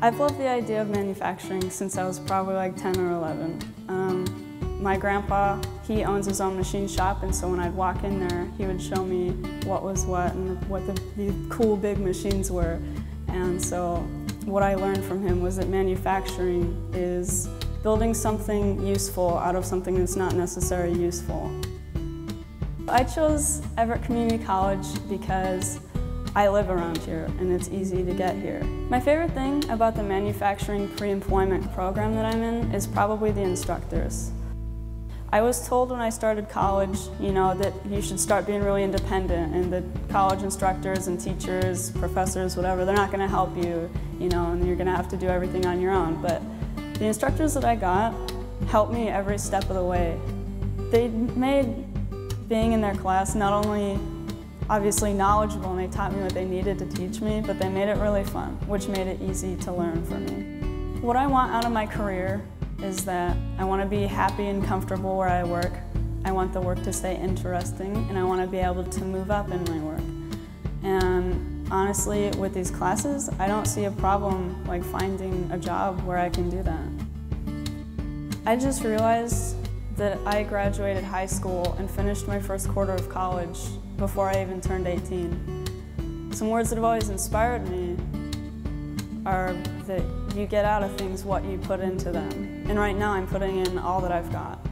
I've loved the idea of manufacturing since I was probably like 10 or 11. Um, my grandpa, he owns his own machine shop and so when I'd walk in there, he would show me what was what and what the, the cool big machines were. And so what I learned from him was that manufacturing is building something useful out of something that's not necessarily useful. I chose Everett Community College because I live around here and it's easy to get here. My favorite thing about the manufacturing pre-employment program that I'm in is probably the instructors. I was told when I started college, you know, that you should start being really independent and that college instructors and teachers, professors, whatever, they're not going to help you, you know, and you're going to have to do everything on your own. But the instructors that I got helped me every step of the way. They made being in their class not only obviously knowledgeable and they taught me what they needed to teach me, but they made it really fun, which made it easy to learn for me. What I want out of my career is that I want to be happy and comfortable where I work. I want the work to stay interesting and I want to be able to move up in my work. And honestly, with these classes, I don't see a problem like finding a job where I can do that. I just realized that I graduated high school and finished my first quarter of college before I even turned 18. Some words that have always inspired me are that you get out of things what you put into them. And right now I'm putting in all that I've got.